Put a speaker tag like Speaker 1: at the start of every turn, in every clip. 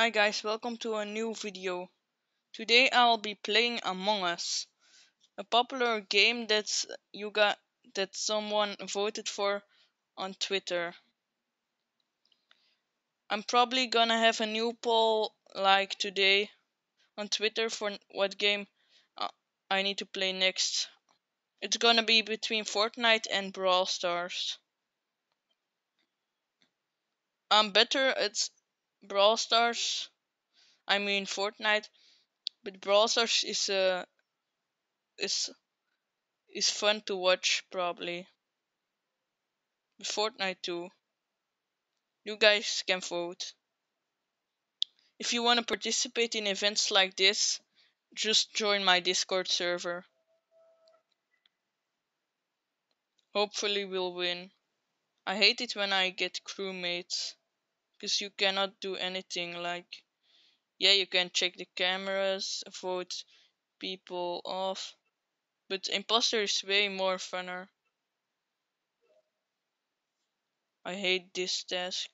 Speaker 1: Hi guys, welcome to a new video. Today I'll be playing Among Us, a popular game that's you got that someone voted for on Twitter. I'm probably gonna have a new poll like today on Twitter for what game uh, I need to play next. It's gonna be between Fortnite and Brawl Stars. I'm better at Brawl Stars. I mean Fortnite, but Brawl Stars is uh, is is fun to watch probably. Fortnite too. You guys can vote. If you want to participate in events like this, just join my Discord server. Hopefully we'll win. I hate it when I get crewmates. Because you cannot do anything like... Yeah, you can check the cameras, vote people off. But imposter is way more funner. I hate this task.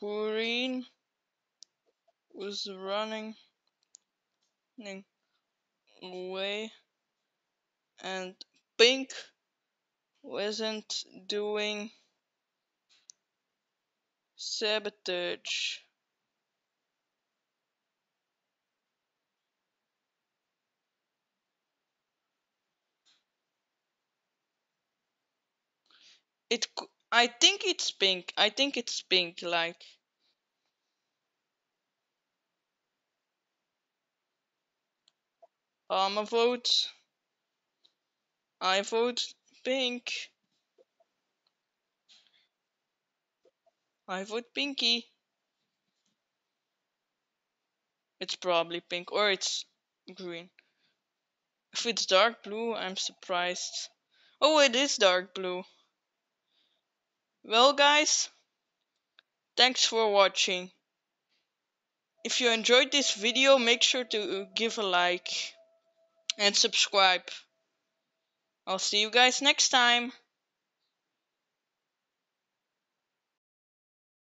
Speaker 1: Green was running away and pink wasn't doing sabotage. It, I think it's pink. I think it's pink, like. Um, a vote. I vote pink. I vote pinky. It's probably pink or it's green. If it's dark blue, I'm surprised. Oh, it is dark blue. Well, guys, thanks for watching. If you enjoyed this video, make sure to give a like and subscribe. I'll see you guys next time.